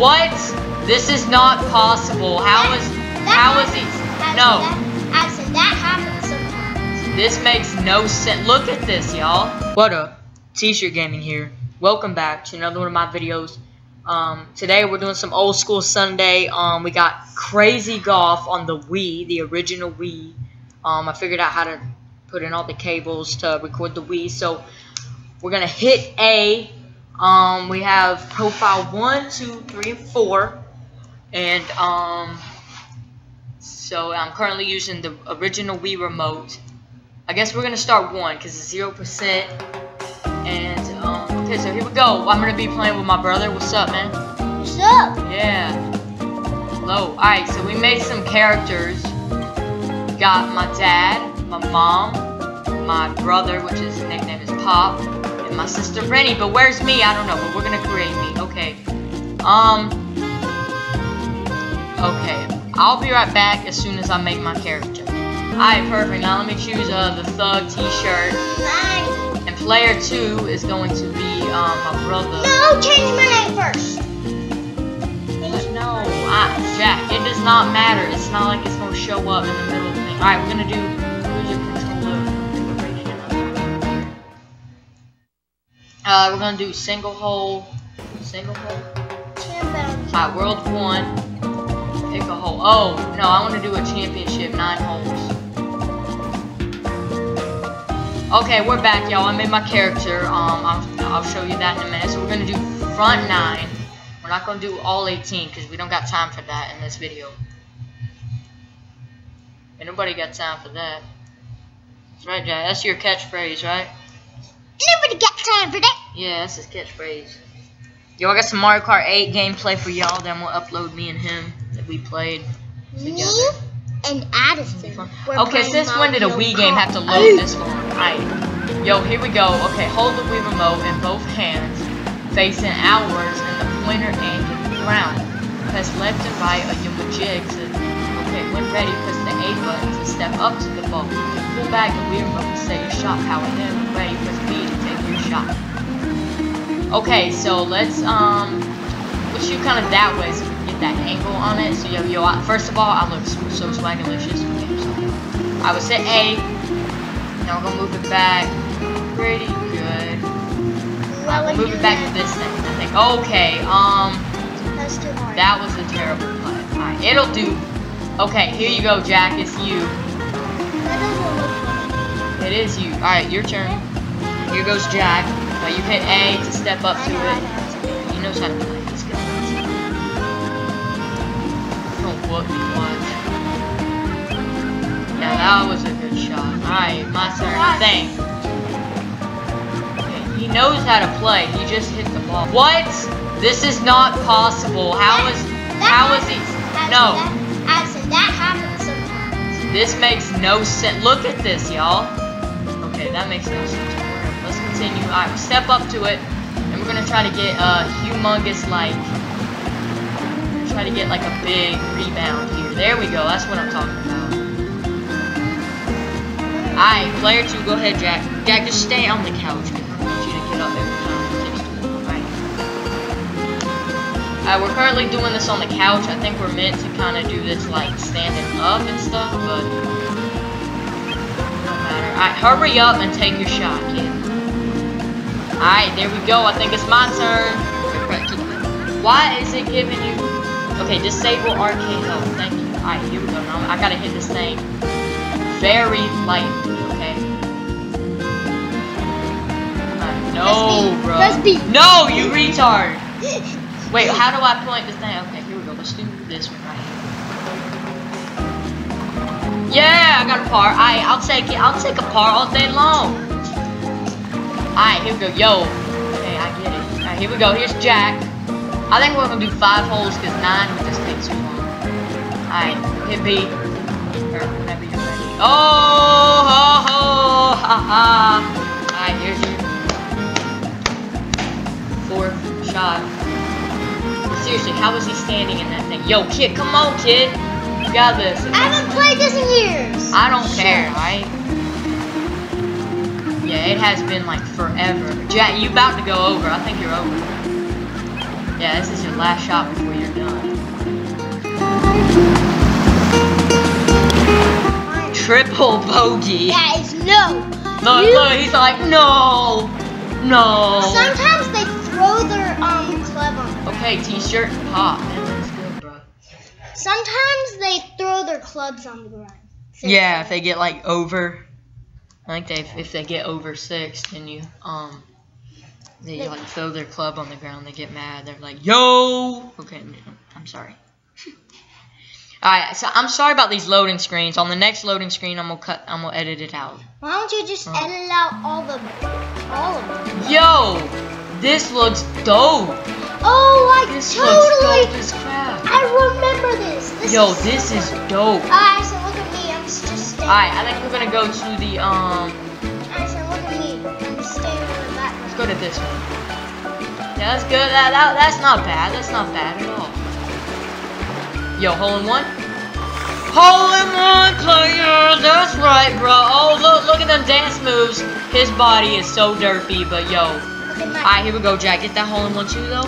What? This is not possible. How is how is he? No. I said that happens sometimes. This makes no sense. Look at this, y'all. What up? T-shirt gaming here. Welcome back to another one of my videos. Um, today we're doing some old school Sunday. Um, we got crazy golf on the Wii, the original Wii. Um, I figured out how to put in all the cables to record the Wii. So we're gonna hit A. Um, we have profile one, two, three, and four, and um, so I'm currently using the original Wii remote. I guess we're gonna start one because it's zero percent. And um, okay, so here we go. I'm gonna be playing with my brother. What's up, man? What's up? Yeah. Hello. Alright, so we made some characters. Got my dad, my mom, my brother, which his nickname is Pop, and my sister Rennie. But where's me? I don't know, but we're gonna create me. Okay. Um. Okay. I'll be right back as soon as I make my character. Alright, perfect. Now let me choose uh, the Thug t-shirt. And player two is going to be um, my brother. No, change my name first. No, I, Jack, it does not matter. It's not like it's going to show up in the middle of the thing. Alright, we're going to do Uh, we're to do single hole, single hole. Alright, world one. Pick a hole. Oh, no, I want to do a championship, nine holes. Okay, we're back, y'all. I made my character. Um, I'll, I'll show you that in a minute. So we're gonna do front nine. We're not gonna do all 18 because we don't got time for that in this video. Nobody got time for that. That's right, Jack. That's your catchphrase, right? Nobody got time for that. Yeah, that's his catchphrase. Yo, I got some Mario Kart 8 gameplay for y'all. Then we'll upload me and him that we played together. Me and Addison. Okay, since when did a Wii game have to load this long? Alright. Yo, here we go. Okay, hold the Wii remote in both hands, facing outwards, and the pointer aimed at the ground. Press left and right on your jig to... Okay, when ready, press the A button to step up to the ball. Pull back the Wii remote to set your shot power. Then, when ready, press B to take your shot. Okay, so let's, um... Let's shoot kind of that way so we can get that angle on it. So, yo, yo, I- first of all, I look so, swagalicious. Okay, I would say A. Now we're gonna move it back. Pretty good. Well, we'll move it back to this thing. I think. Okay. Um, That's too hard. that was a terrible putt. Alright, it'll do. Okay, here you go, Jack. It's you. That doesn't look funny. It is you. Alright, your turn. Here goes Jack. You hit A to step up to it. I know. He knows how to play. Let's. Don't whoop me much. Yeah, that was a good shot. Alright, my turn. I think. He knows how to play. He just hit the ball. What? This is not possible. How is how is he? No. That, Addison, that happens sometimes. This makes no sense. Look at this, y'all. Okay, that makes no sense. Continue. Alright, step up to it. And we're gonna try to get a humongous, like, try to get like a big rebound here. There we go. That's what I'm talking about. Alright, player two, go ahead, Jack. Jack, just stay on the couch. I want you to get up every time. Alright. Alright, we're currently doing this on the couch. I think we're meant to kind of do this like standing up and stuff, but. Alright, hurry up and take your shot, kid. Alright, there we go. I think it's my turn. Why is it giving you... Okay, disable arcade help. Thank you. Alright, here we go. Now I gotta hit this thing very lightly, okay? No, bro. No, you retard. Wait, how do I point this thing? Okay, here we go. Let's do this one right here. Yeah, I got a par. Alright, I'll take it. I'll take a par all day long. Alright, here we go. Yo. Okay, I get it. Alright, here we go. Here's Jack. I think we're gonna do five holes because nine would just take too long. Alright, hit B. Or whenever you're ready. Oh, ho, ho, ha, ha. Alright, here's your fourth shot. Seriously, how is he standing in that thing? Yo, kid, come on, kid. You got this. I haven't played this in years. I don't care, alright? It has been like forever. Jack, you about to go over. I think you're over. Yeah, this is your last shot before you're done. Triple bogey. That is no. Look, You- look, he's like, no, no. Sometimes they throw their um club on. Okay, t-shirt pop. Man, good, bro. Sometimes they throw their clubs on the ground. Yeah, if they get like over, I think they if they get over six, then you um they like throw their club on the ground. They get mad. They're like, "Yo!" Okay, I'm sorry. All right, so I'm sorry about these loading screens. On the next loading screen, I'm gonna cut. I'm gonna edit it out. Why don't you just Oh. edit out all the all of them? Yo, this looks dope. Oh, I This looks totally. dope as crap. I remember this. this Yo, is, this is dope. Addison, Alright, I think we're gonna go to the um. Addison, look at me. I'm standing in the. Let's go to this one. Yeah, that's good. That, that that's not bad. That's not bad at all. Yo, hole in one. Hole in one, player. That's right, bro. Oh, look, look at them dance moves. His body is so derpy, but yo. Look at my. Alright, here we go, Jack. Get that hole in one too, though.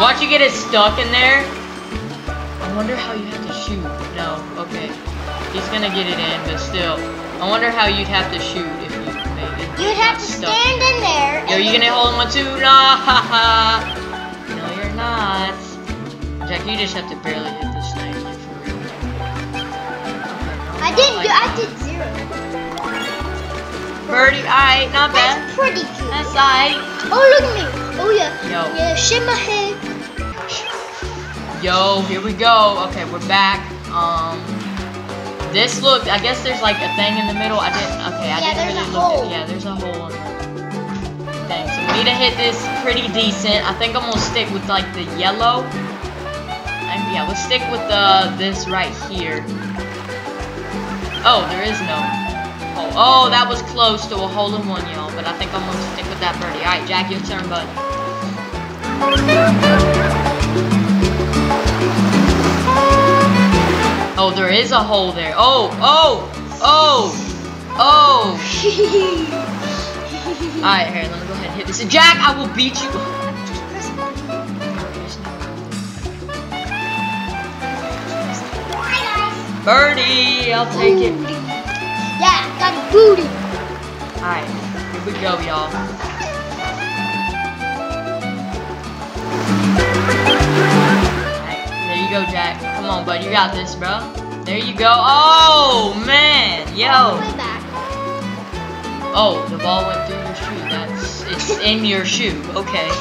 Watch you get it stuck in there. I wonder how you have to shoot. No, okay. He's gonna get it in, but still. I wonder how you'd have to shoot if you made it. You'd have to Stuck. stand in there. Yo, you gonna hold one too? Nah, haha. No, you're not. Jack, you just have to barely hit this thing. like, for real. I didn't not do. like I did zero. Birdie, alright, not bad. That's pretty cute. That's alright. Oh, look at me. Oh yeah. Yo. Yeah, shake my head. Yo, here we go. Okay, we're back. Um, this looked, I guess there's like a thing in the middle. I didn't. Okay, I Yeah, didn't really look. At, yeah, there's a hole in the thing. So we need to hit this pretty decent. I think I'm gonna stick with like the yellow. And yeah, let's stick with the this right here. Oh, there is no hole. Oh, that was close to a hole in one, y'all. But I think I'm gonna stick with that birdie. All right, Jack, your turn, bud. Oh, there is a hole there. Oh, oh, oh, oh. Alright, here, let me go ahead and hit this. Jack, I will beat you. Birdie, I'll take it. Yeah, got a booty. Alright, here we go, y'all. Go, Jack. Come on, bud, you got this, bro. There you go. Oh, man, All the yo. way back. Oh, the ball went through your shoe. That's it's in your shoe. Okay.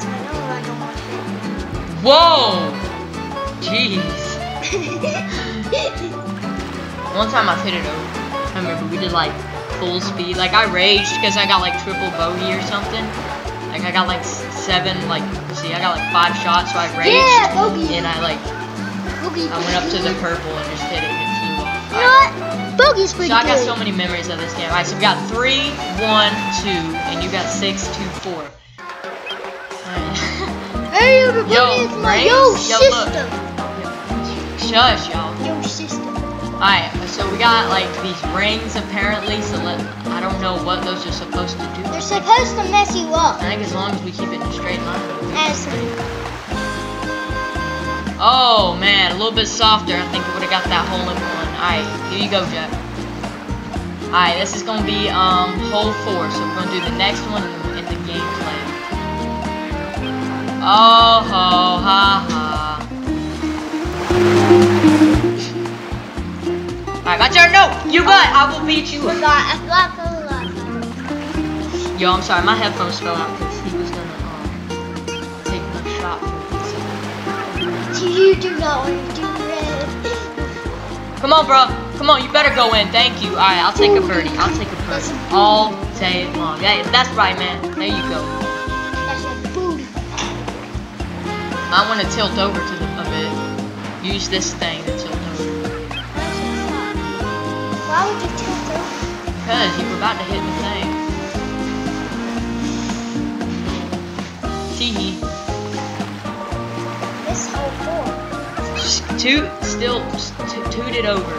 So I know I don't want to Whoa. Jeez. One time I hit it over. I remember we did like full speed. Like I raged because I got like triple bogey or something. Like I got like seven. Like see, I got like five shots, so I raged. Yeah, bogey. And I like Boogie. I went up to the purple and just hit it and it flew off. You know what? Bogey's pretty So I got good. so many memories of this game. Alright, so we got three, one, two, and you got six, two, four. Hey everybody, Yo, it's my yo, Yo, look. sister. Shush, y'all. Yo sister. Alright, so we got like these rings apparently, so let I don't know what those are supposed to do. They're supposed to mess you up. I think as long as we keep it in a straight line. As- Oh man, a little bit softer. I think we would have got that hole in one. Alright, here you go, Jack. Alright, this is gonna be um hole four, so we're gonna do the next one in the, in the game plan. Oh ho ha ha. Alright, my turn. No, you got. it. I will beat you. Forgot. I forgot the last Yo, I'm sorry, my headphones fell out because he was gonna um take the shot for me. You do not want to do red. Come on, bro. Come on, you better go in. Thank you. All right, I'll take a birdie. I'll take a birdie all day long. Yeah, that's right, man. There you go. That's a booty. I want to tilt over to the a bit. Use this thing to tilt over. Why would you tilt over? Cause you were about to hit the thing. Tee This whole four. Toot, still, t- toot it over.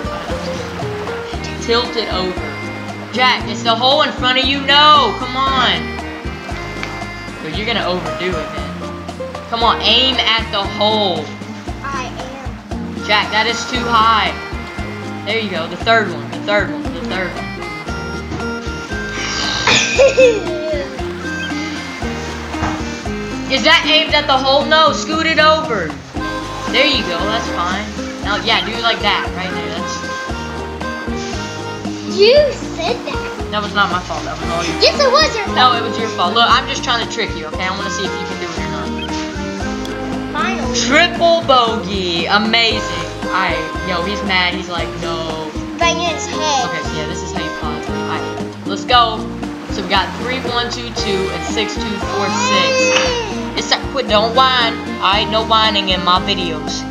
Tilt it over. Jack, it's the hole in front of you. No, come on. But you're gonna overdo it, man. Come on, aim at the hole. I am. Jack, that is too high. There you go, the third one, the third one, the third one. Is that aimed at the hole? No, scoot it over. There you go, that's fine. Now, yeah, do it like that, right there. That's you said that. that was not my fault. That was all your. Yes, it was your fault. No, it was your fault. Look, I'm just trying to trick you, okay? I want to see if you can do it or not. Finally. Triple bogey, amazing. Alright, yo, he's mad. He's like, no. Bang his head. Okay, yeah, this is how you pause. Alright, let's go. So we got three, one, two, two, and six, two, four, six. It's like, quit, don't whine. Alright, no whining in my videos.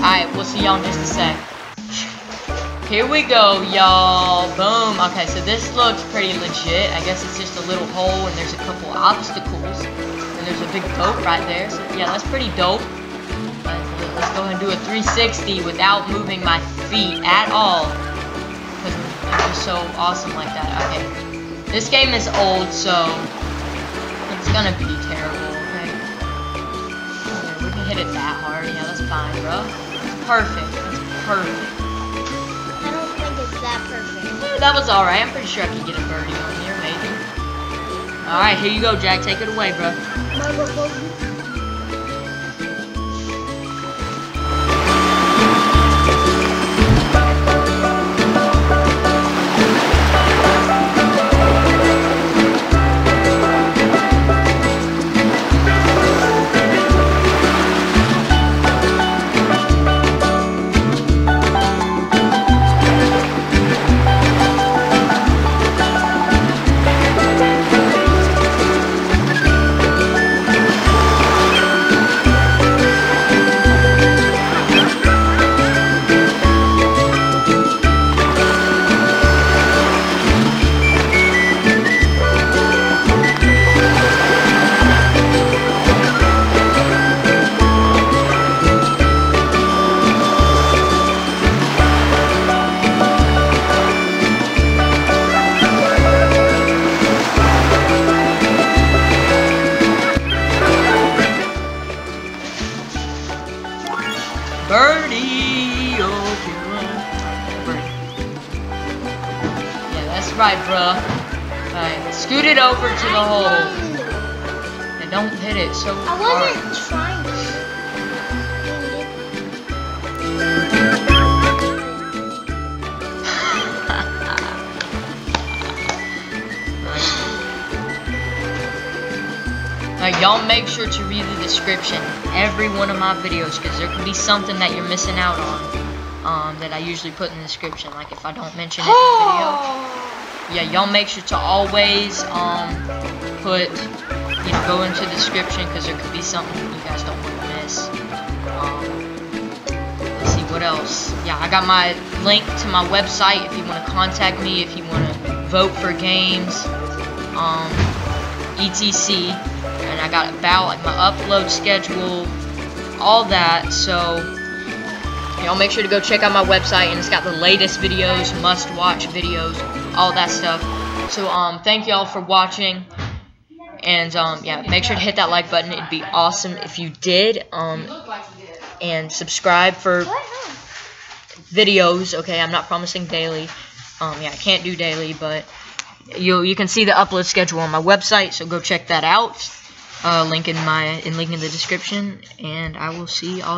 Alright, we'll see y'all in just a sec. Here we go, y'all. Boom. Okay, so this looks pretty legit. I guess it's just a little hole and there's a couple obstacles. And there's a big boat right there. So yeah, that's pretty dope. Let's, go and do a 360 without moving my feet at all. Because I'm just so awesome like that. Okay. This game is old, so it's gonna be terrible, okay? Yeah, we can hit it that hard. Yeah, that's fine, bro. It's perfect. It's perfect. I don't think it's that perfect. Yeah, that was alright. I'm pretty sure I can get a birdie on here, maybe. Alright, here you go, Jack. Take it away, bro. The hole. And don't hit it so I hard. wasn't trying Now, y'all make sure to read the description every one of my videos because there could be something that you're missing out on um, that I usually put in the description. Like if I don't mention it in the video. Yeah, y'all make sure to always um, put, you know, go into the description because there could be something you guys don't want to miss. Um, let's see, what else? Yeah, I got my link to my website if you want to contact me, if you want to vote for games, um, etc. And I got about like my upload schedule, all that. So y'all make sure to go check out my website, and it's got the latest videos, must-watch videos, all that stuff. So um, thank y'all for watching. And um, yeah, make sure to hit that like button. It'd be awesome if you did. Um, and subscribe for videos. Okay, I'm not promising daily. Um, yeah, I can't do daily, but you you can see the upload schedule on my website. So go check that out. Uh, link in my in link in the description, and I will see all.